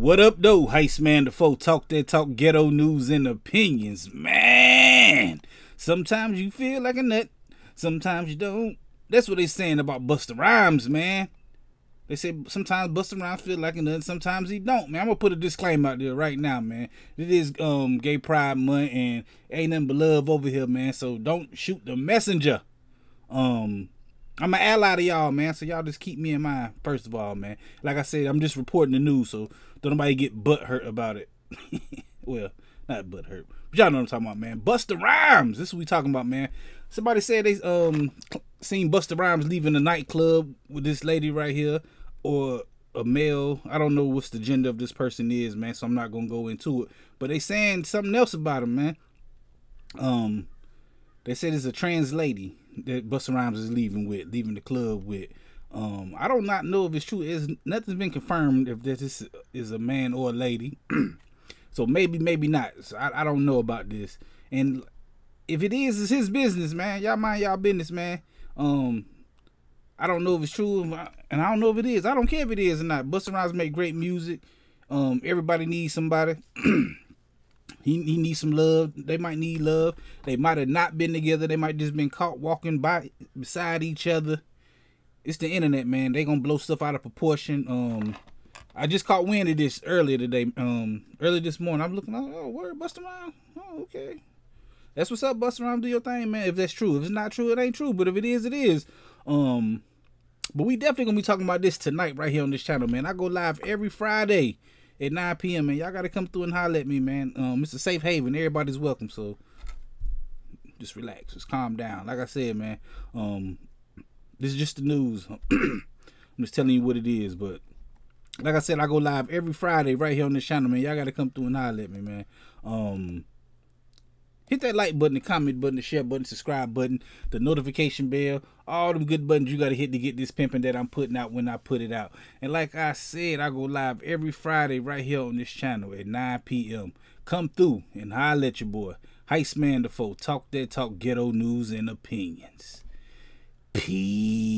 What up, though? Heist Man the foe. Talk that talk, ghetto news and opinions. Man, sometimes you feel like a nut, sometimes you don't. That's what they saying about Busta Rhymes, man. They say sometimes Busta Rhymes feel like a nut, sometimes he don't, man. I'm gonna put a disclaimer out there right now, man. It is um Gay Pride Month and ain't nothing but love over here, man. So don't shoot the messenger. Um, I'm an ally to y'all, man. So y'all just keep me in mind, first of all, man. Like I said, I'm just reporting the news, so don't nobody get butt hurt about it. well, not butt hurt. But y'all know what I'm talking about, man. Busta Rhymes. This is what we talking about, man. Somebody said they um seen Busta Rhymes leaving the nightclub with this lady right here, or a male. I don't know what's the gender of this person is, man. So I'm not gonna go into it. But they saying something else about him, man. Um, they said it's a trans lady that Busta Rhymes is leaving with, leaving the club with. Um, I do not not know if it's true. It's nothing's been confirmed if this is a man or a lady. so maybe, maybe not. So I, I don't know about this. And if it is, it's his business, man. Y'all mind y'all business, man. Um, I don't know if it's true, and I don't know if it is. I don't care if it is or not. Busta Rhymes make great music. Um, everybody needs somebody. He, he needs some love. They might need love. They might have not been together. They might just been caught walking by beside each other. It's the internet, man. They gonna blow stuff out of proportion. Um, I just caught wind of this earlier today. Um, early this morning. I'm looking. Oh, word, Busta Rhymes. Oh, okay. That's what's up, Busta Rhymes. Do your thing, man. If that's true. If it's not true, it ain't true. But if it is, it is. Um, but we definitely gonna be talking about this tonight right here on this channel, man. I go live every Friday at 9 p.m. Man, y'all gotta come through and holler at me, man. Um, it's a safe haven. Everybody's welcome. So just relax, just calm down. Like I said, man. Um, this is just the news. I'm just telling you what it is. But like I said, I go live every Friday right here on this channel, man. Y'all gotta come through and holler at me, man. Um, hit that like button, the comment button, the share button, subscribe button, the notification bell, all them good buttons you got to hit to get this pimping that I'm putting out when I put it out. And like I said, I go live every Friday right here on this channel at 9 p.m. Come through and holler at your boy. Heist Man the foe. Talk that talk, ghetto news and opinions. Peace.